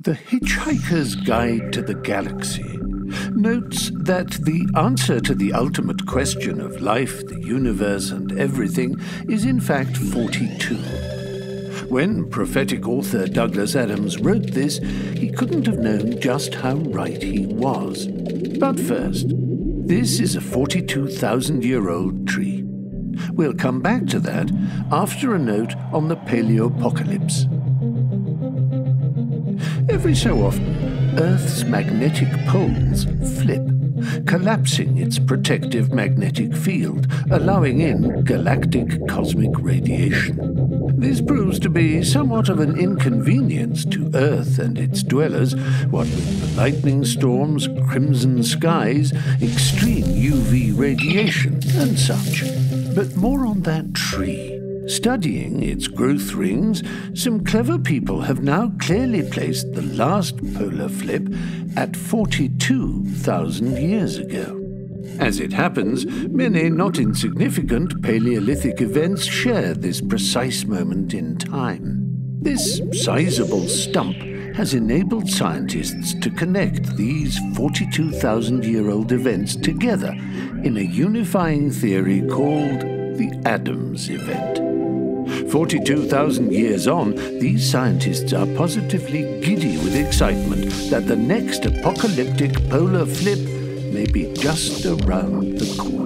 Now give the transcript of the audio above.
The Hitchhiker's Guide to the Galaxy notes that the answer to the ultimate question of life, the universe, and everything is in fact 42. When prophetic author Douglas Adams wrote this, he couldn't have known just how right he was. But first, this is a 42,000 year old tree. We'll come back to that after a note on the paleopocalypse. Every so often, Earth's magnetic poles flip, collapsing its protective magnetic field, allowing in galactic cosmic radiation. This proves to be somewhat of an inconvenience to Earth and its dwellers, what with lightning storms, crimson skies, extreme UV radiation, and such. But more on that tree. Studying its growth rings, some clever people have now clearly placed the last polar flip at 42,000 years ago. As it happens, many not insignificant Paleolithic events share this precise moment in time. This sizable stump has enabled scientists to connect these 42,000 year old events together in a unifying theory called the Adams Event. 42,000 years on, these scientists are positively giddy with excitement that the next apocalyptic polar flip may be just around the corner.